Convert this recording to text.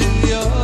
in your